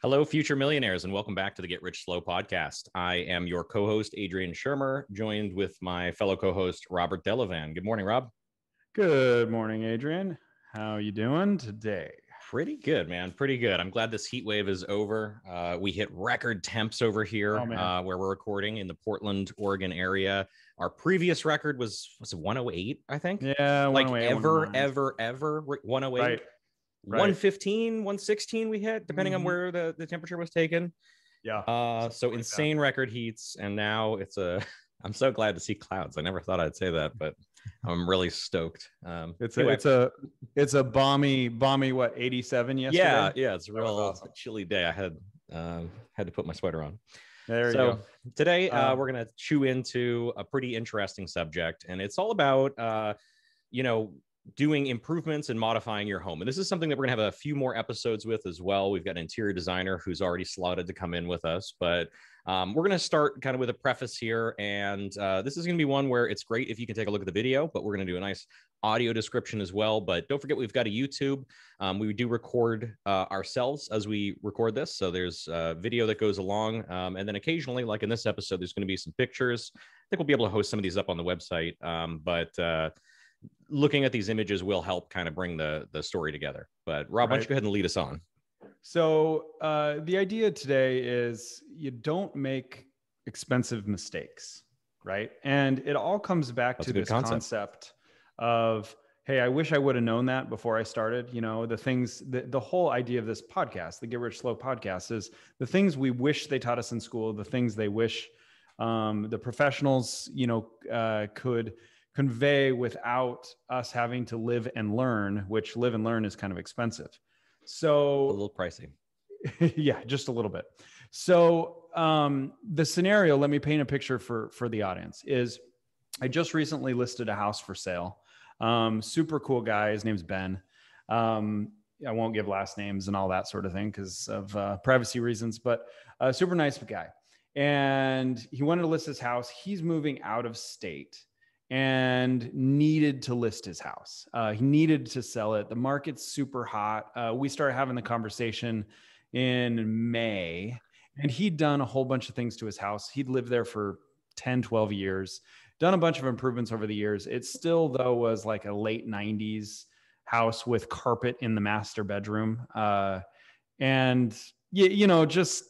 Hello, future millionaires, and welcome back to the Get Rich Slow podcast. I am your co host, Adrian Schermer, joined with my fellow co host, Robert Delavan. Good morning, Rob. Good morning, Adrian. How are you doing today? Pretty good, man. Pretty good. I'm glad this heat wave is over. Uh, we hit record temps over here oh, uh, where we're recording in the Portland, Oregon area. Our previous record was was 108, I think. Yeah, like ever, ever, ever 108. Right. Right. 115, 116 we hit, depending mm-hmm. on where the, the temperature was taken. Yeah. Uh, so like insane that. record heats. And now it's a, I'm so glad to see clouds. I never thought I'd say that, but I'm really stoked. Um, it's a, anyway. it's a, it's a balmy, balmy, what, 87 yesterday? Yeah. Yeah. It's a real awesome. chilly day. I had, um, had to put my sweater on. There so you go. today uh, um, we're going to chew into a pretty interesting subject and it's all about, uh, you know, doing improvements and modifying your home. And this is something that we're going to have a few more episodes with as well. We've got an interior designer who's already slotted to come in with us, but um, we're going to start kind of with a preface here. And uh, this is going to be one where it's great if you can take a look at the video, but we're going to do a nice audio description as well. But don't forget, we've got a YouTube. Um, we do record uh, ourselves as we record this. So there's a video that goes along. Um, and then occasionally, like in this episode, there's going to be some pictures. I think we'll be able to host some of these up on the website. Um, but uh, looking at these images will help kind of bring the the story together. But Rob, right. why don't you go ahead and lead us on? So uh, the idea today is you don't make expensive mistakes, right? And it all comes back That's to this concept. concept of hey i wish i would have known that before i started you know the things the, the whole idea of this podcast the get rich slow podcast is the things we wish they taught us in school the things they wish um, the professionals you know uh, could convey without us having to live and learn, which live and learn is kind of expensive. So a little pricey. yeah, just a little bit. So um, the scenario, let me paint a picture for for the audience. Is I just recently listed a house for sale. Um, super cool guy. His name's Ben. Um, I won't give last names and all that sort of thing because of uh, privacy reasons, but a super nice guy. And he wanted to list his house. He's moving out of state and needed to list his house. Uh, he needed to sell it. The market's super hot. Uh, we started having the conversation in May, and he'd done a whole bunch of things to his house. He'd lived there for 10, 12 years, done a bunch of improvements over the years. It still, though, was like a late 90s house with carpet in the master bedroom. Uh, and, you, you know, just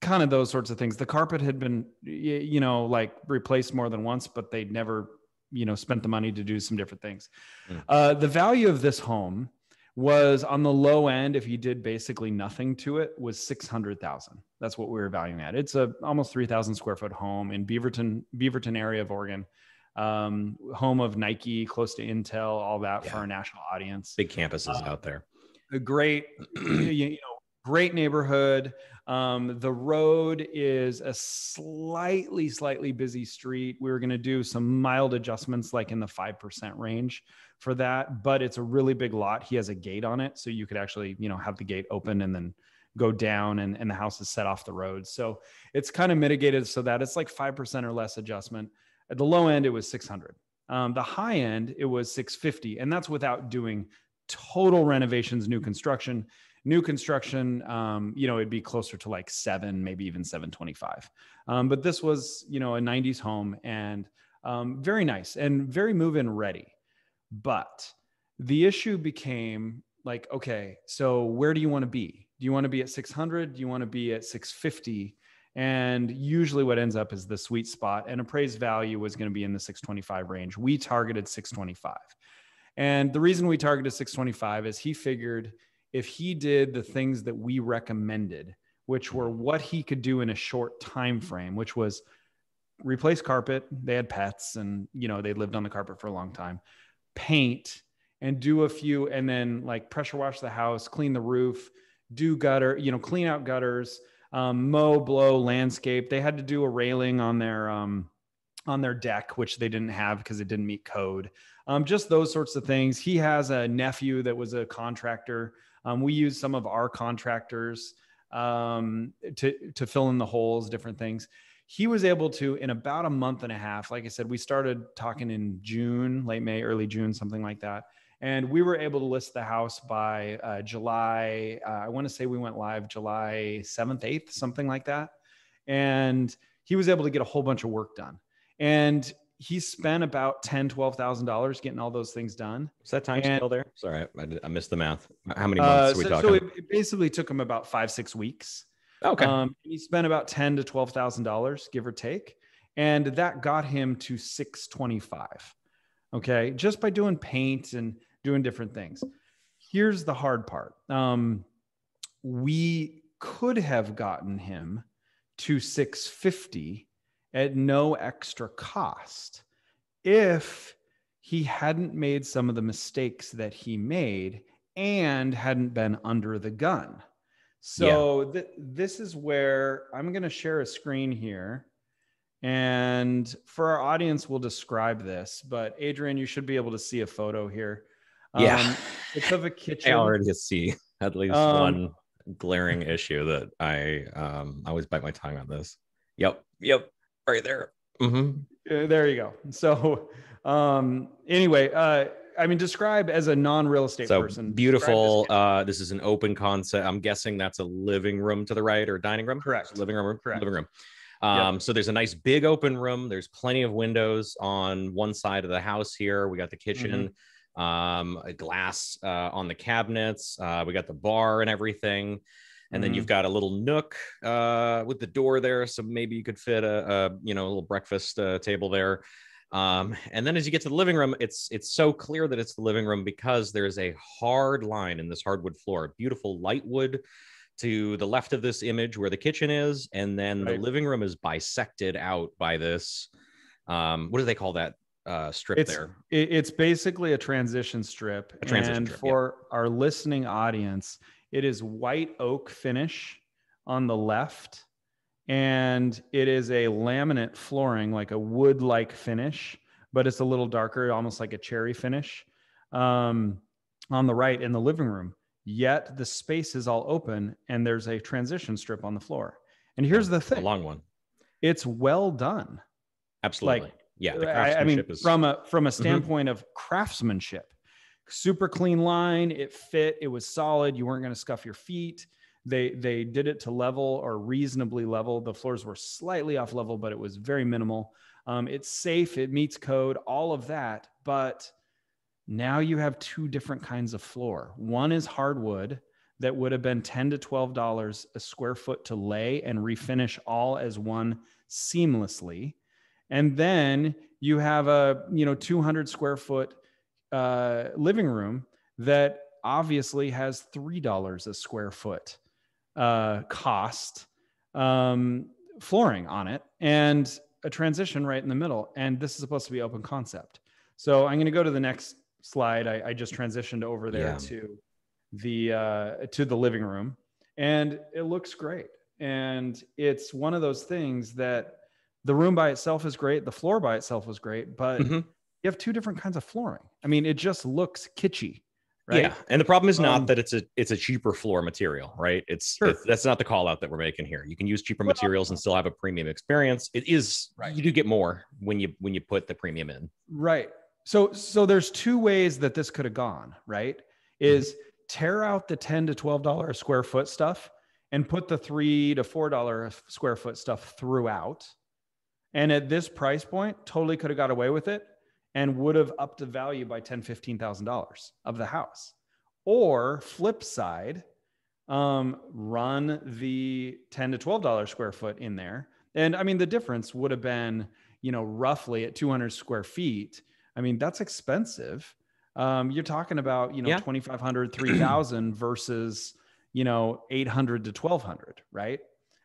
kind of those sorts of things. The carpet had been, you know, like replaced more than once, but they'd never you know spent the money to do some different things. Mm. Uh, the value of this home was on the low end if you did basically nothing to it was 600,000. That's what we were valuing at. It's a almost 3,000 square foot home in Beaverton Beaverton area of Oregon. Um, home of Nike, close to Intel, all that yeah. for our national audience. Big campuses uh, out there. A great, you know, great neighborhood. Um, the road is a slightly, slightly busy street. We are going to do some mild adjustments, like in the 5% range for that, but it's a really big lot. He has a gate on it. So you could actually, you know, have the gate open and then go down and, and the house is set off the road. So it's kind of mitigated so that it's like 5% or less adjustment. At the low end, it was 600. Um, the high end, it was 650. And that's without doing total renovations, new construction new construction um, you know it'd be closer to like seven maybe even 725 um, but this was you know a 90s home and um, very nice and very move in ready. But the issue became like okay so where do you want to be? Do you want to be at 600 do you want to be at 650 and usually what ends up is the sweet spot and appraised value was going to be in the 625 range. We targeted 625 and the reason we targeted 625 is he figured if he did the things that we recommended, which were what he could do in a short time frame, which was replace carpet. They had pets and you know they lived on the carpet for a long time. Paint and do a few, and then like pressure wash the house, clean the roof, do gutter, you know, clean out gutters, um, mow, blow, landscape. They had to do a railing on their um, on their deck, which they didn't have because it didn't meet code. Um, just those sorts of things. He has a nephew that was a contractor um, we use some of our contractors um, to, to fill in the holes, different things. He was able to, in about a month and a half, like I said, we started talking in June, late May, early June, something like that. And we were able to list the house by uh, July. Uh, I want to say we went live July 7th, 8th, something like that. And he was able to get a whole bunch of work done. And he spent about ten, twelve thousand dollars getting all those things done. Is that time And- scale there? Sorry, I, I missed the math. How many Uh, months are we so, talking? so it, it basically took him about five, six weeks. okay. Um, he spent about ten to twelve thousand dollars, give or take, and that got him to six twenty-five. Okay, just by doing paint and doing different things. Here's the hard part. Um, we could have gotten him to six fifty at no extra cost if he hadn't made some of the mistakes that he made and hadn't been under the gun. So th- this is where I'm going to share a screen here. And for our audience, we'll describe this. But Adrian, you should be able to see a photo here. Yeah. Um, it's of a kitchen. I already see at least Um, one glaring issue that I um I always bite my tongue on this. Yep. Yep. Right there. hmm Uh, there you go. So, um, anyway, uh, I mean, describe as a non-real estate So person. beautiful. this- Uh, this is an open concept. I'm guessing that's a living room to the right or dining room. Correct. Living room. Correct. Living room. Um, So there's a nice big open room. There's plenty of windows on one side of the house here. We got the kitchen, Mm-hmm. um, a glass uh, on the cabinets. Uh, we got the bar and everything. And then Mhm. you've got a little nook uh, with the door there, so maybe you could fit a, a you know a little breakfast uh, table there. Um, and then as you get to the living room, it's it's so clear that it's the living room because there's a hard line in this hardwood floor, beautiful light wood to the left of this image where the kitchen is, and then the living room is bisected out by this. Um, what do they call that uh, strip It's- there? It's basically a transition strip. A transition and strip, yeah. for our listening audience, it is white oak finish on the left, and it is a laminate flooring, like a wood-like finish, but it's a little darker, almost like a cherry finish. Um, on the right in the living room, yet the space is all open, and there's a transition strip on the floor. And here's the thing A long one. it's well done. Absolutely. yeah, the I- I, mean, craftsmanship is from a from a Mhm. standpoint of craftsmanship, super clean line. It fit. It was solid. You weren't going to scuff your feet. They they did it to level or reasonably level. The floors were slightly off level, but it was very minimal. Um, it's safe. It meets code. All of that, but now you have two different kinds of floor. One is hardwood that would have been ten to twelve dollars a square foot to lay and refinish all as one seamlessly and then you have a you know 200 square foot uh, living room that obviously has three dollars a square foot uh, cost um, flooring on it and a transition right in the middle. And this is supposed to be open concept. So i'm going to go to the next slide. I, I just transitioned over there Yeah. to the uh, to the living room. And it looks great. And it's one of those things that the room by itself is great. The floor by itself was great. But Mhm. You have two different kinds of flooring i mean it just looks kitschy right Yeah, and the problem is not Um, that it's a it's a cheaper floor material, right? It's, Sure. it's that's not the call out that we're making here. You can use cheaper Well- materials and still have a premium experience. It is Right. you do get more when you when you put the premium in. Right. So so there's two ways that this could have gone, right? Is tear out the 10 to 12 dollar square foot stuff and put the 3 to 4 dollar square foot stuff throughout. And at this price point, totally could have got away with it and would have upped the value by 10 15000 dollars of the house. Or flip side, um, run the 10 to 12 dollar square foot in there. And I mean the difference would have been you know, roughly at 200 square feet, I mean, that's expensive. Um, you're talking about, you know, Yeah. 2,500, 3,000 versus, you know, 800 to 1,200, right?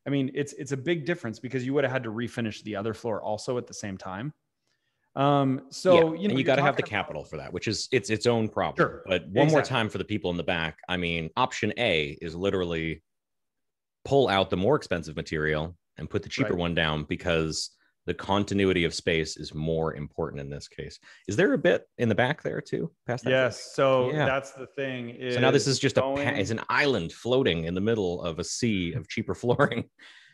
I mean, it's, it's a big difference because you would have had to refinish the other floor also at the same time. Um, so, Yeah, you know, and you got to have the talking about- capital for that, which is it's its own problem. Sure, But one more time for the people in the back. I mean, option A is literally pull out the more expensive material and put the cheaper Right. one down because the continuity of space is more important in this case. Is there a bit in the back there too? Past that Yes. So Yeah. that's the thing. So now this is just a going- pa- it's an island floating in the middle of a sea of cheaper flooring.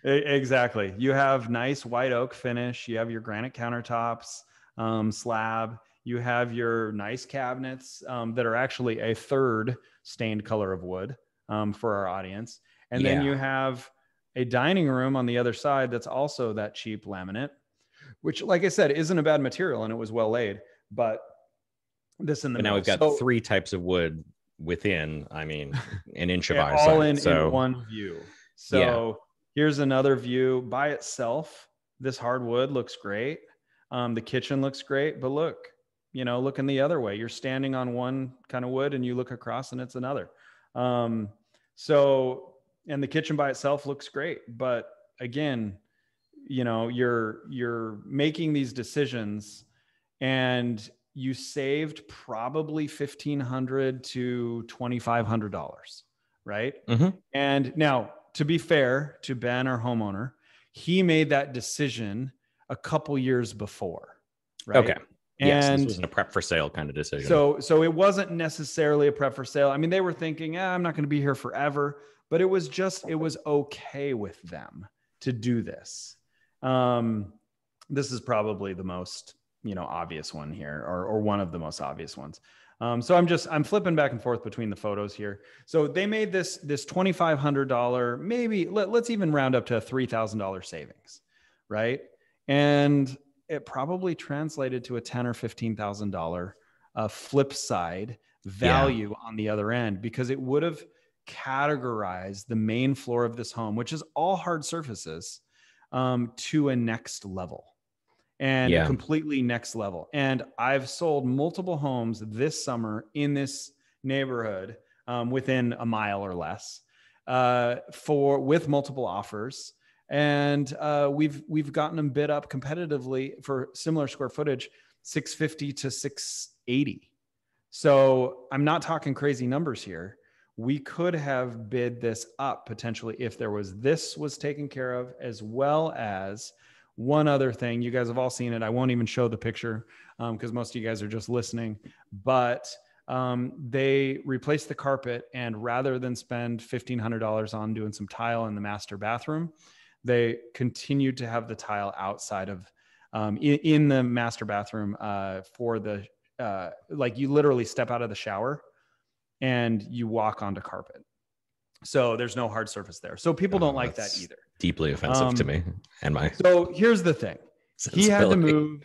Exactly. You have nice white oak finish. You have your granite countertops, um, slab. You have your nice cabinets um, that are actually a third stained color of wood um, for our audience. And then you have a dining room on the other side that's also that cheap laminate, which, like I said, isn't a bad material and it was well laid. But this in the now we've got So- three types of wood within, I mean, an inch of Yeah, eyesight. all in, so in one view. So Yeah. here's another view by itself. This hardwood looks great. Um, the kitchen looks great, but look, you know, looking the other way. You're standing on one kind of wood and you look across and it's another. Um, so, and the kitchen by itself looks great, but again, you know, you're you're making these decisions and you saved probably fifteen hundred to twenty five hundred dollars, right? Mhm. And now, to be fair to Ben, our homeowner, he made that decision a couple years before, right? okay. yes, this wasn't a prep for sale kind of decision. so, so it wasn't necessarily a prep for sale. I mean, they were thinking, ah, I'm not going to be here forever, but it was just, it was okay with them to do this. Um, this is probably the most, you know, obvious one here, or, or one of the most obvious ones. Um, so I'm just, I'm flipping back and forth between the photos here. So they made this, this $2,500, maybe let, let's even round up to a $3,000 savings, right? And it probably translated to a ten or fifteen thousand dollar uh, flip side value on the other end because it would have categorized the main floor of this home, which is all hard surfaces, um, to a next level and Yeah. completely next level. And I've sold multiple homes this summer in this neighborhood um, within a mile or less uh, for with multiple offers and uh, we've we've gotten them bid up competitively for similar square footage 650 to 680 so i'm not talking crazy numbers here. We could have bid this up potentially if there was this was taken care of as well as one other thing. You guys have all seen it. I won't even show the picture because most of you guys are just listening. But um, they replaced the carpet and rather than spend $1500 on doing some tile in the master bathroom they continued to have the tile outside of um, in, in the master bathroom uh, for the uh, like you literally step out of the shower and you walk onto carpet. So there's no hard surface there. So people Oh, don't like that either. Deeply offensive to Um, me and my so here's the thing. He had to move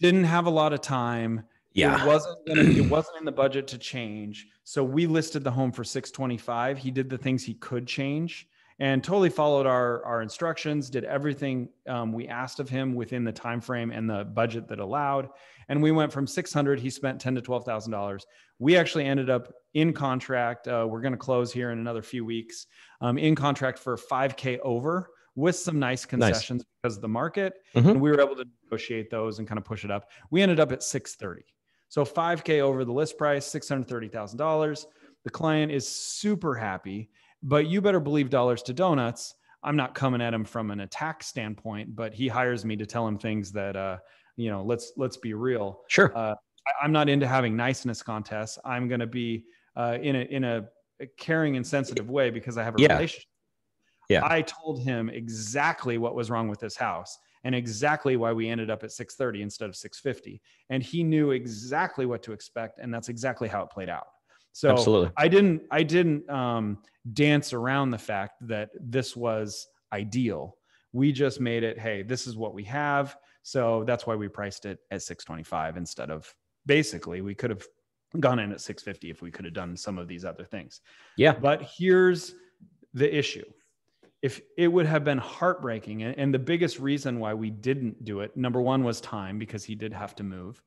didn't have a lot of time. Yeah. it wasn't gonna, it wasn't in the budget to change. So we listed the home for 625. He did the things he could change and totally followed our our instructions, did everything um, we asked of him within the time frame and the budget that allowed. And we went from 600. He spent 10 to 12 thousand dollars. We actually ended up in contract. Uh, we're going to close here in another few weeks. Um, in contract for 5k over with some nice concessions because of the market Mhm. and we were able to negotiate those and kind of push it up. We ended up at 630. So 5K over the list price, $630,000. The client is super happy, but you better believe dollars to donuts. I'm not coming at him from an attack standpoint, but he hires me to tell him things that, uh, you know, let's, let's be real. Sure. I, I'm not into having niceness contests. I'm going to be uh, in a, in a caring and sensitive way because I have a Yeah. relationship. Yeah. I told him exactly what was wrong with this house and exactly why we ended up at 630 instead of 650 and he knew exactly what to expect and that's exactly how it played out so Absolutely. i didn't i didn't um, dance around the fact that this was ideal. We just made it hey this is what we have. So that's why we priced it at 625 instead of basically we could have gone in at 650 if we could have done some of these other things. Yeah. but here's the issue. If it would have been heartbreaking and, and the biggest reason why we didn't do it number one was time because he did have to move.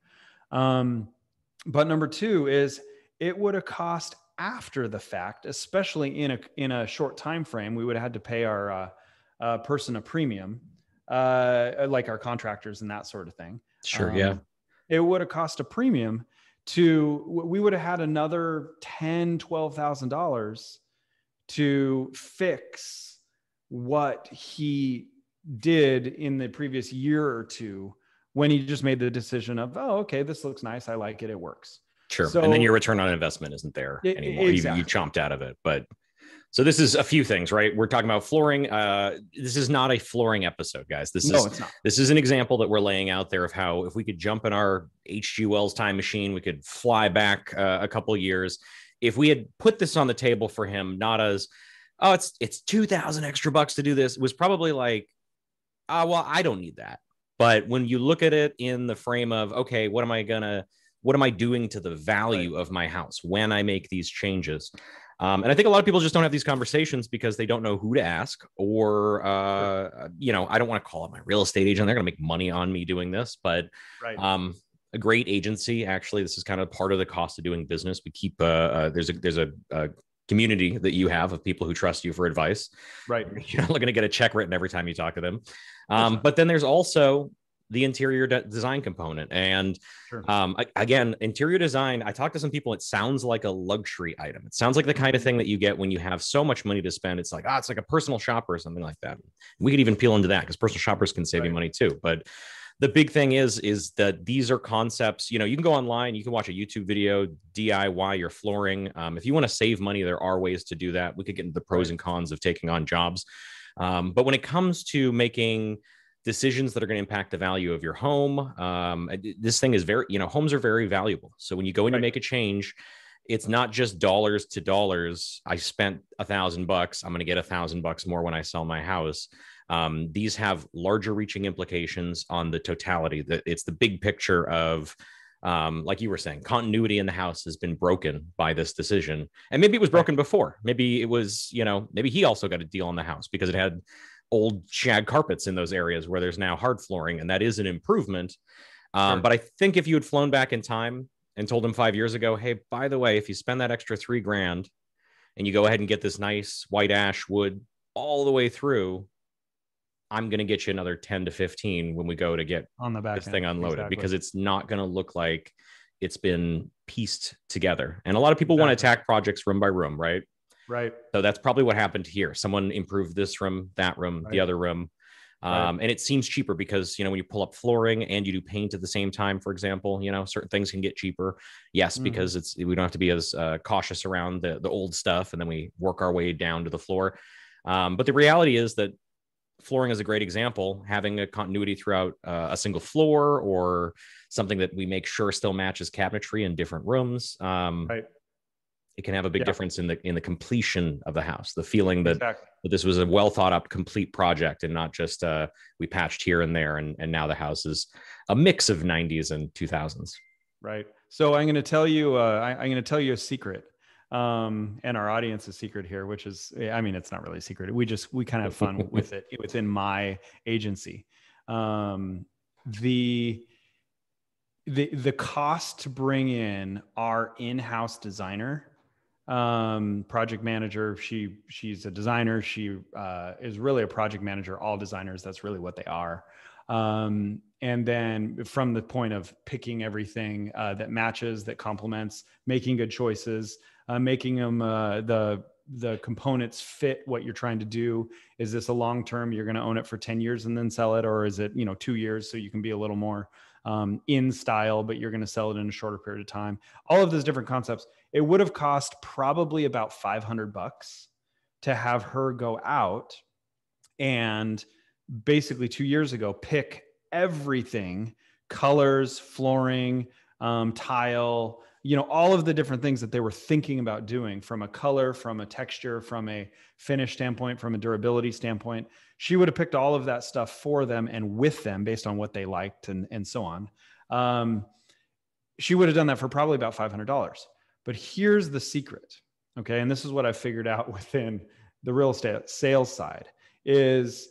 Um, but number two is it would have cost after the fact especially in a in a short time frame we would have had to pay our uh, uh, person a premium uh, like our contractors and that sort of thing Sure. um, yeah. it would have cost a premium to we would have had another 10 12000 dollars to fix what he did in the previous year or two when he just made the decision of oh okay this looks nice i like it it works Sure. so- and then your return on investment isn't there anymore. You- You, exactly. chomped out of it. But So this is a few things, right? We're talking about flooring. Uh, this is not a flooring episode, guys. This No, is this is an example that we're laying out there of how if we could jump in our H.G. Wells time machine, we could fly back uh, a couple years. If we had put this on the table for him, not as oh, it's it's two thousand extra bucks to do this, was probably like, ah, well, I don't need that. But when you look at it in the frame of okay, what am I gonna what am I doing to the value of my house when I make these changes? Um, and I think a lot of people just don't have these conversations because they don't know who to ask, or uh, you know, I don't want to call up my real estate agent. They're going to make money on me doing this, but Right. um, a great agency. Actually, this is kind of part of the cost of doing business. We keep uh, uh, there's a there's a, a community that you have of people who trust you for advice. right. You're not going to get a check written every time you talk to them. Um, but then there's also the interior de- design component, and Sure. um, I- again, interior design. I talked to some people. It sounds like a luxury item. It sounds like the kind of thing that you get when you have so much money to spend. It's like, ah, it's like a personal shopper or something like that. We could even peel into that because personal shoppers can save you money too. But the big thing is, is that these are concepts. You know, you can go online, you can watch a YouTube video, DIY your flooring. Um, if you want to save money, there are ways to do that. We could get into the pros Right. and cons of taking on jobs. Um, but when it comes to making decisions that are going to impact the value of your home. Um, this thing is very, you know, homes are very valuable. So when you go in Right. to make a change, it's not just dollars to dollars. I spent a thousand bucks. I'm going to get a thousand bucks more when I sell my house. Um, these have larger reaching implications on the totality. That it's the big picture of, um, like you were saying, continuity in the house has been broken by this decision, and maybe it was broken before. Maybe it was, you know, maybe he also got a deal on the house because it had old shag carpets in those areas where there's now hard flooring, and that is an improvement. Um, Sure. But I think if you had flown back in time and told him five years ago, hey, by the way, if you spend that extra three grand and you go ahead and get this nice white ash wood all the way through, I'm going to get you another 10 to 15 when we go to get On the back this thing unloaded Exactly. because it's not going to look like it's been pieced together. And a lot of people want to Exactly. attack projects room by room, right? Right. So that's probably what happened here. Someone improved this room, that room, the other room. Right. Um, and it seems cheaper because you know when you pull up flooring and you do paint at the same time, for example, you know certain things can get cheaper. Yes, Mhm. because it's we don't have to be as uh, cautious around the the old stuff, and then we work our way down to the floor. Um, but the reality is that flooring is a great example. Having a continuity throughout uh, a single floor or something that we make sure still matches cabinetry in different rooms. Um, Right. It can have a big Yeah. difference in the in the completion of the house. The feeling that exactly. that this was a well thought out complete project and not just uh we patched here and there and, and now the house is a mix of 90s and 2000s Right. So I'm going to tell you. Uh, I, I'm going to tell you a secret, um, and our audience a secret here, which is, I mean, it's not really a secret. We just we kind of have fun with it within my agency. Um, the the the cost to bring in our in-house designer um project manager she she's a designer. She uh, is really a project manager all designers. That's really what they are. Um and then from the point of picking everything uh, that matches that complements making good choices uh, making them uh, the the components fit what you're trying to do. Is this a long term? You're going to own it for 10 years and then sell it or is it you know two years so you can be a little more um, in style but you're going to sell it in a shorter period of time. All of those different concepts it would have cost probably about 500 bucks to have her go out and basically two years ago pick everything colors flooring um, tile you know all of the different things that they were thinking about doing from a color from a texture from a finish standpoint from a durability standpoint she would have picked all of that stuff for them and with them based on what they liked and, and so on um, she would have done that for probably about $500 but here's the secret okay and this is what i figured out within the real estate sales side is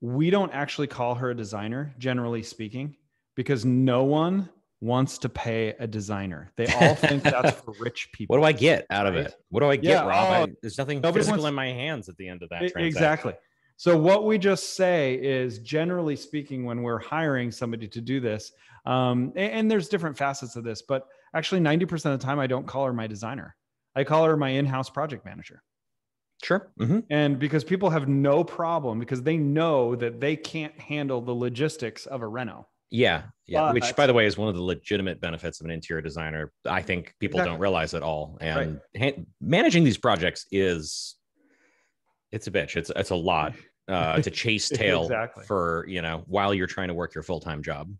we don't actually call her a designer generally speaking because no one wants to pay a designer they all think that's for rich people what do i get out of right? it what do i get Yeah, rob oh, I, there's nothing physical wants- in my hands at the end of that transaction. Exactly. So what we just say is generally speaking, when we're hiring somebody to do this, um, a- and, there's different facets of this, but actually 90% of the time I don't call her my designer. I call her my in-house project manager. sure Mhm. And because people have no problem because they know that they can't handle the logistics of a reno. yeah yeah which by the way is one of the legitimate benefits of an interior designer i think people Exactly. don't realize at all and ha- managing these projects is It's a bitch. It's it's a lot uh, to chase tail Exactly. for you know while you're trying to work your full time job.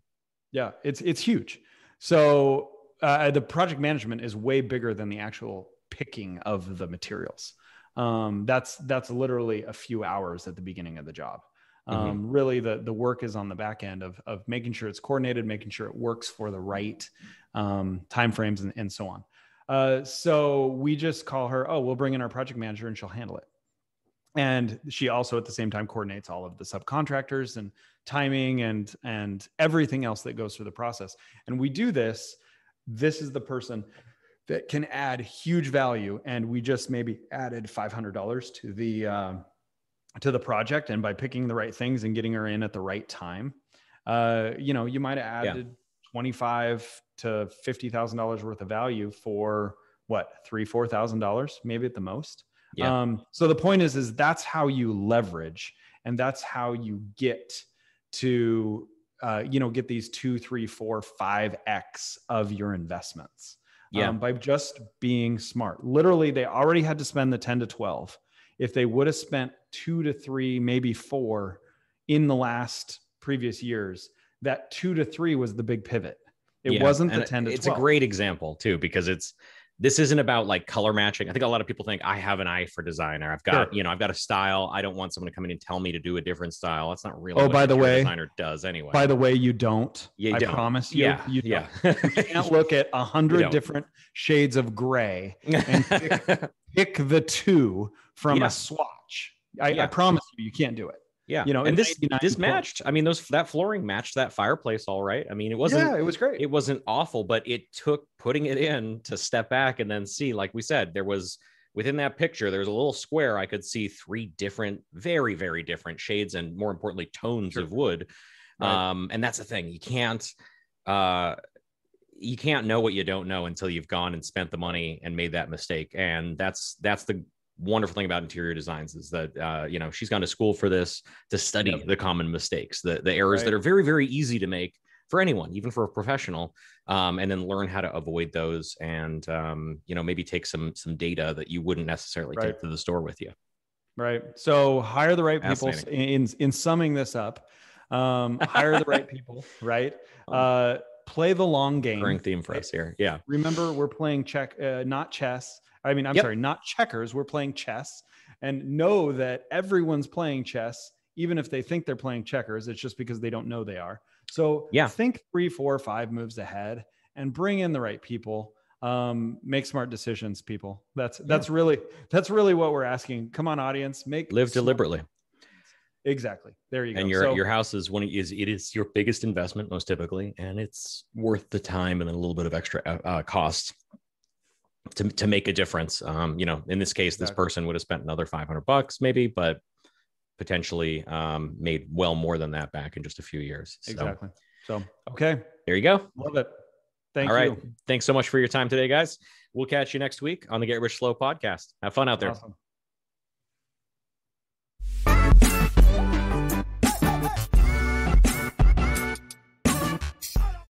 Yeah, it's it's huge. So uh, the project management is way bigger than the actual picking of the materials. Um, that's that's literally a few hours at the beginning of the job. Um, Really, the the work is on the back end of of making sure it's coordinated, making sure it works for the right um, timeframes and, and so on. Uh, so we just call her. Oh, we'll bring in our project manager and she'll handle it. And she also at the same time coordinates all of the subcontractors and timing and and everything else that goes through the process. And we do this. This is the person that can add huge value. And we just maybe added five hundred dollars to the um, to the project. And by picking the right things and getting her in at the right time, uh, you know, you might have Yeah. added twenty five to fifty thousand dollars worth of value for what three four thousand dollars maybe at the most. Yeah. Um, so the point is, is that's how you leverage, and that's how you get to, uh, you know, get these two, three, four, five x of your investments. Yeah. Um, by just being smart. Literally, they already had to spend the ten to twelve. If they would have spent two to three, maybe four, in the last previous years, that two to three was the big pivot. It Yeah, wasn't the ten to It's 12. a great example too because it's this isn't about like color matching. I think a lot of people think I have an eye for designer. I've got, Sure. you know, I've got a style. I don't want someone to come in and tell me to do a different style. That's not really Oh, what by the way- designer does anyway. By the way, you don't. You I don't. promise you. yeah, you yeah. You can't look at a hundred different shades of gray and pick the two from Yeah. a swatch. I, Yeah. I promise you, you can't do it. Yeah, you know, and in this this matched. I mean, those that flooring matched that fireplace all right. I mean, it wasn't yeah, it was great. it wasn't awful, but it took putting it in to step back and then see, like we said, there was within that picture, there was a little square. I could see three different, very, very different shades and more importantly, tones Sure. of wood. Right. Um, and that's the thing. You can't uh you can't know what you don't know until you've gone and spent the money and made that mistake. And that's that's the wonderful thing about interior designs is that uh, you know she's gone to school for this to study Yep. the common mistakes, the the errors that are very, very easy to make for anyone, even for a professional, um, and then learn how to avoid those, and um, you know maybe take some some data that you wouldn't necessarily take to the store with you. Right. So hire the right people. In in summing this up, um, hire the right people. Right. Uh, play the long game. Recurring theme for us here, yeah, Remember, we're playing check, uh, not chess. I mean, I'm Yep. sorry, not checkers. We're playing chess, and know that everyone's playing chess, even if they think they're playing checkers. It's just because they don't know they are. So Yeah. think three, four, five moves ahead, and bring in the right people. Um, make smart decisions, people. That's that's really that's really what we're asking. Come on, audience, make live deliberately. Exactly. There you go. and your So- your house is one is it is your biggest investment most typically and it's worth the time and a little bit of extra uh, uh, cost to, to make a difference. Um you know in this case this person would have spent another 500 bucks maybe but potentially um made well more than that back in just a few years so. Exactly. So okay, there you go. Love it. Thank all right. you. thanks so much for your time today guys. We'll catch you next week on the get rich slow podcast. Have fun out there. Awesome.